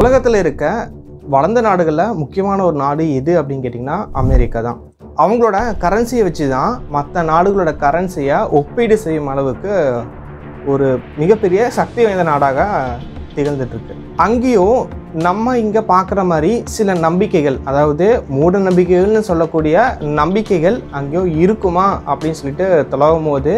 உலகத்தில் இருக்க வளர்ந்த நாடுகளில் முக்கியமான ஒரு நாடு எது அப்படின்னு கேட்டிங்கன்னா அமெரிக்கா தான். அவங்களோட கரன்சியை வச்சு தான் மற்ற நாடுகளோட கரன்சியை ஒப்பீடு செய்யும் அளவுக்கு ஒரு மிகப்பெரிய சக்தி வாய்ந்த நாடாக திகழ்ந்துட்டுருக்கு. அங்கேயும் நம்ம இங்கே பார்க்குற மாதிரி சில நம்பிக்கைகள் அதாவது மூட நம்பிக்கைகள்னு சொல்லக்கூடிய நம்பிக்கைகள் அங்கேயும் இருக்குமா அப்படின்னு சொல்லிட்டு தொலைவும் போது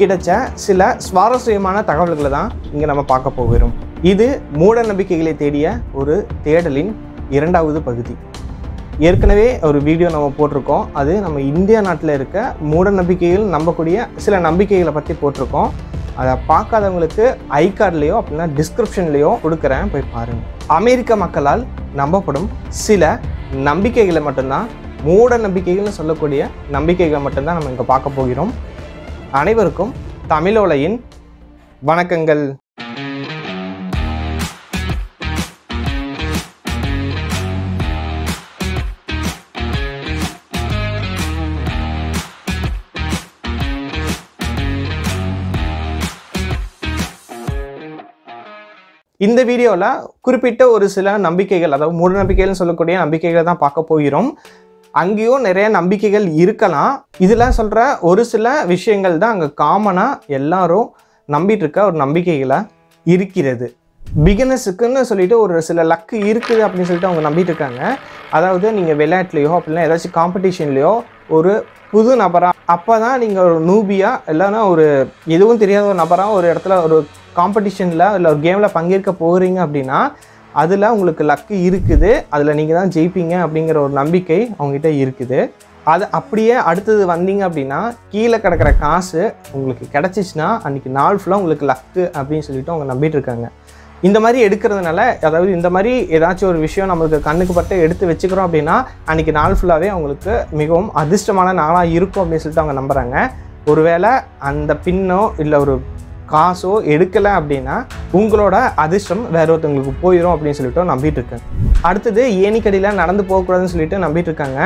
கிடைச்ச சில சுவாரஸ்யமான தகவல்களை தான் இங்கே நம்ம பார்க்க போகிறோம். இது மூட நம்பிக்கைகளை தேடிய ஒரு தேடலின் இரண்டாவது பகுதி. ஏற்கனவே ஒரு வீடியோ நம்ம போட்டிருக்கோம். அது நம்ம இந்தியா நாட்டில் இருக்க மூட நம்பிக்கைகள் நம்பக்கூடிய சில நம்பிக்கைகளை பற்றி போட்டிருக்கோம். அதை பார்க்காதவங்களுக்கு ஐ கார்ட்லேயோ அப்படின்னா டிஸ்கிரிப்ஷன்லேயோ கொடுக்குறேன். போய் பாருங்கள் அமெரிக்க மக்களால் நம்பப்படும் சில நம்பிக்கைகளை மட்டும்தான் மூட நம்பிக்கைகள்னு சொல்லக்கூடிய நம்பிக்கைகளை மட்டும்தான் நம்ம இங்கே பார்க்க போகிறோம். அனைவருக்கும் தமிழோலையின் வணக்கங்கள். இந்த வீடியோவில் குறிப்பிட்ட ஒரு சில நம்பிக்கைகள் அதாவது மூட நம்பிக்கைகள்னு சொல்லக்கூடிய நம்பிக்கைகளை தான் பார்க்க போகிறோம். அங்கேயும் நிறைய நம்பிக்கைகள் இருக்கலாம். இதில் சொல்கிற ஒரு சில விஷயங்கள் தான் அங்கே காமனாக எல்லாரும் நம்பிட்டு இருக்க ஒரு நம்பிக்கைகளாக இருக்கிறது. பிகினஸுக்குன்னு சொல்லிட்டு ஒரு சில லக்கு இருக்குது அப்படின்னு சொல்லிட்டு அவங்க நம்பிட்டு இருக்காங்க. அதாவது நீங்கள் விளையாட்டுலையோ அப்படின்னா ஏதாச்சும் காம்படிஷன்லையோ ஒரு புது நபராக அப்போ தான் நீங்கள் ஒரு நூபியாக இல்லைன்னா ஒரு எதுவும் தெரியாத ஒரு நபராக ஒரு இடத்துல ஒரு காம்படிஷனில் இல்லை ஒரு கேமில் பங்கேற்க போகிறீங்க அப்படின்னா அதில் உங்களுக்கு லக்கு இருக்குது. அதில் நீங்கள் தான் ஜெயிப்பீங்க அப்படிங்கிற ஒரு நம்பிக்கை அவங்ககிட்ட இருக்குது. அது அப்படியே அடுத்தது வந்தீங்க அப்படின்னா கீழே கிடக்கிற காசு உங்களுக்கு கிடச்சிச்சின்னா அன்றைக்கி நாள் ஃபுல்லாக உங்களுக்கு லக்கு அப்படின்னு சொல்லிட்டு அவங்க நம்பிட்டு இருக்காங்க. இந்த மாதிரி எடுக்கிறதுனால அதாவது இந்த மாதிரி ஏதாச்சும் ஒரு விஷயம் நம்மளுக்கு கண்ணுக்கு பட்டு எடுத்து வச்சுக்கிறோம் அப்படின்னா அன்றைக்கி நாள் ஃபுல்லாகவே அவங்களுக்கு மிகவும் அதிர்ஷ்டமான நாளாக இருக்கும் அப்படின்னு சொல்லிட்டு அவங்க நம்புகிறாங்க ஒருவேளை அந்த பின்னோ இல்லை ஒரு காசோ எடுக்கலை அப்படின்னா உங்களோட அதிர்ஷ்டம் வேற ஒருத்தவங்களுக்கு போயிடும் அப்படின்னு சொல்லிட்டு நம்பிட்டு இருக்கேன். அடுத்தது ஏணிக்கடியில் நடந்து போகக்கூடாதுன்னு சொல்லிட்டு நம்பிட்டு இருக்காங்க.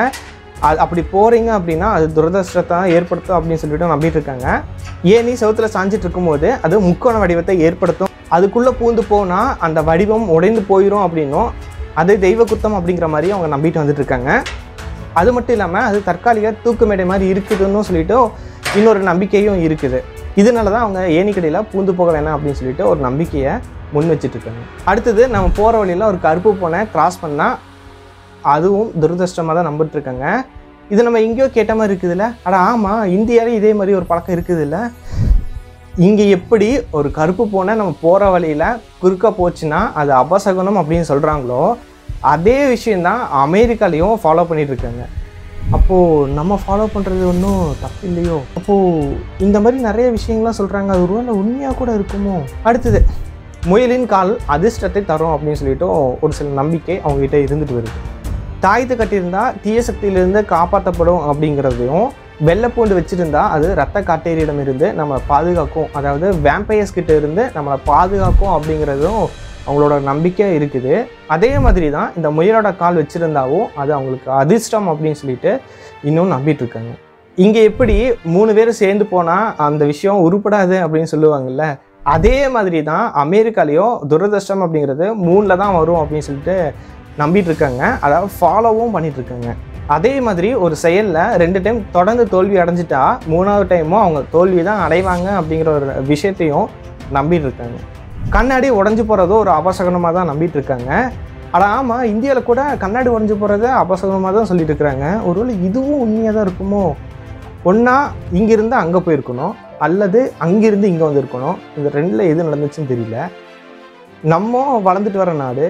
அது அப்படி போகிறீங்க அப்படின்னா அது துரதிருஷ்டத்தை ஏற்படுத்தும் அப்படின்னு சொல்லிட்டு நம்பிட்டு இருக்காங்க. ஏணி செவுத்துல சாஞ்சிட்டு இருக்கும்போது அது முக்கோண வடிவத்தை ஏற்படுத்தும். அதுக்குள்ளே பூந்து போனால் அந்த வடிவம் உடைந்து போயிடும் அப்படின்னும். அது தெய்வ குத்தம் அப்படிங்கிற மாதிரி அவங்க நம்பிட்டு வந்துட்டு இருக்காங்க. அது மட்டும் இல்லாமல் அது தற்காலிக தூக்கு மேடை மாதிரி இருக்குதுன்னு சொல்லிட்டு இன்னொரு நம்பிக்கையும் இருக்குது. இதனால தான் அவங்க ஏணிக்கடையில் பூந்து போக வேணாம் அப்படின்னு சொல்லிட்டு ஒரு நம்பிக்கையை முன் வச்சுட்டு இருக்காங்க. அடுத்தது நம்ம போகிற வழியில் ஒரு கருப்பு பூனை கிராஸ் பண்ணால் அதுவும் துரதிருஷ்டமாக தான் நம்பிட்டுருக்காங்க இது நம்ம எங்கேயோ கேட்ட மாதிரி இருக்குதுல்ல? அட ஆமாம் இந்தியாவிலே இதே மாதிரி ஒரு பழக்கம் இருக்குதுல்ல? இங்கே எப்படி ஒரு கருப்பு பூனை நம்ம போகிற வழியில் குறுக்க போச்சுன்னா அது அபசகுனம் அப்படின்னு சொல்கிறாங்களோ அதே விஷயந்தான் அமெரிக்காலையும் ஃபாலோ பண்ணிகிட்ருக்காங்க இருக்காங்க. அப்போது நம்ம ஃபாலோ பண்ணுறது ஒன்றும் தப்பு இல்லையோ? அப்போது இந்த மாதிரி நிறைய விஷயங்கள்லாம் சொல்கிறாங்க அது ஒருவேளை உண்மையாக கூட இருக்குமோ? அடுத்தது முயலின் கால் அதிர்ஷ்டத்தை தரும் அப்படின்னு சொல்லிட்டு ஒரு சில நம்பிக்கை அவங்ககிட்ட இருந்துட்டு வருது. தாயத்து கட்டியிருந்தால் தீய சக்தியிலிருந்து காப்பாற்றப்படும் அப்படிங்கிறதையும் வெள்ளைப்பூண்டு வச்சுருந்தா அது ரத்த காட்டேரியிடமிருந்து நம்மளை பாதுகாக்கும். அதாவது வேம்பயர்ஸ் கிட்ட இருந்து நம்மளை பாதுகாக்கும் அப்படிங்கிறதும் அவங்களோட நம்பிக்கை இருக்குது. அதே மாதிரி தான் இந்த முயலோட கால் வச்சுருந்தாவும் அது அவங்களுக்கு அதிர்ஷ்டம் அப்படின்னு சொல்லிட்டு இன்னும் நம்பிட்டு இருக்காங்க. இங்கே எப்படி மூணு பேர் சேர்ந்து போனால் அந்த விஷயம் உருப்படாது அப்படின்னு சொல்லுவாங்கல்ல அதே மாதிரி தான் அமெரிக்காலேயும் துரதிருஷ்டம் அப்படிங்கிறது மூணில் தான் வரும் அப்படின்னு சொல்லிட்டு நம்பிட்டு இருக்காங்க. அதாவது ஃபாலோவும் பண்ணிட்டு இருக்காங்க. அதே மாதிரி ஒரு செயலில் ரெண்டு டைம் தொடர்ந்து தோல்வி அடைஞ்சிட்டா மூணாவது டைமும் அவங்க தோல்வி தான் அடைவாங்க அப்படிங்கிற ஒரு விஷயத்தையும் நம்பிட்டு இருக்காங்க. கண்ணாடி உடஞ்சி போகிறதோ ஒரு அபசகனமாக தான் நம்பிட்டு இருக்காங்க. ஆனால் ஆமாம் இந்தியாவில் கூட கண்ணாடி உடஞ்சி போகிறத அபசகனமாக தான் சொல்லிட்டு இருக்கிறாங்க ஒருவேளை இதுவும் உண்மையாக தான் இருக்குமோ? ஒன்றா இங்கிருந்து அங்கே போயிருக்கணும். அல்லது அங்கிருந்து இங்கே வந்திருக்கணும். இந்த ரெண்டில் எது நடந்துச்சுன்னு தெரியல. நம்ம வளர்ந்துட்டு வர நாடு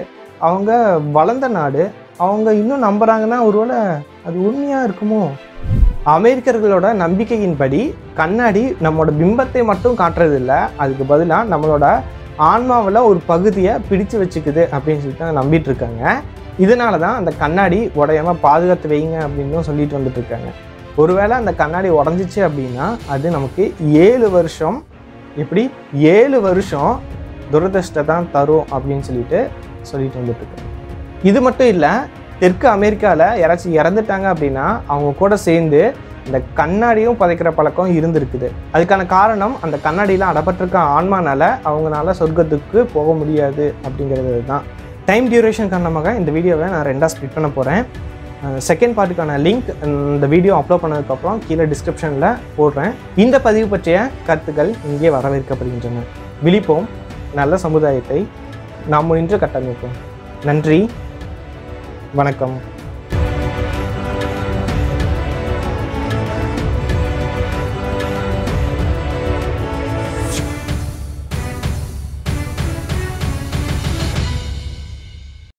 அவங்க வளர்ந்த நாடு அவங்க இன்னும் நம்புகிறாங்கன்னா ஒருவேளை அது உண்மையாக இருக்குமோ? அமெரிக்கர்களோட நம்பிக்கையின்படி கண்ணாடி நம்மளோட பிம்பத்தை மட்டும் காட்டுறதில்ல. அதுக்கு பதிலாக நம்மளோட ஆன்மாவில் ஒரு பகுதியை பிடிச்சு வச்சுக்குது அப்படின்னு சொல்லிட்டு நம்பிட்டு இருக்காங்க. இதனால தான் அந்த கண்ணாடி உடையாமல் பாதுகாத்து வைங்க அப்படின்னு சொல்லிட்டு வந்துட்டு இருக்காங்க. ஒருவேளை அந்த கண்ணாடி உடஞ்சிச்சு அப்படின்னா அது நமக்கு ஏழு வருஷம் இப்படி ஏழு வருஷம் துரதிருஷ்டை தான் தரும் அப்படின்னு சொல்லிட்டு சொல்லிட்டு வந்துட்டுருக்காங்க இது மட்டும் இல்லை தெற்கு அமெரிக்காவில் யாராச்சும் இறந்துட்டாங்க அப்படின்னா அவங்க கூட சேர்ந்து இந்த கண்ணாடியும் புதைக்கிற பழக்கம் இருந்திருக்குது. அதுக்கான காரணம் அந்த கண்ணாடியில் அடப்பட்டிருக்க ஆன்மானால அவங்களால சொர்க்கத்துக்கு போக முடியாது அப்படிங்கிறது தான். டைம் டியூரேஷன் காரணமாக இந்த வீடியோவை நான் ரெண்டாக ஸ்பிட் பண்ண போகிறேன் செகண்ட் பார்ட்டுக்கான லிங்க் இந்த வீடியோ அப்லோட் பண்ணதுக்கப்புறம் கீழே டிஸ்கிரிப்ஷனில் போடுறேன். இந்த பதிவு பற்றிய கருத்துக்கள் இங்கே வரவேற்கப்படுகின்றன. விழிப்போம். நல்ல சமுதாயத்தை நாம் இன்று கட்டமைப்போம். நன்றி. வணக்கம்.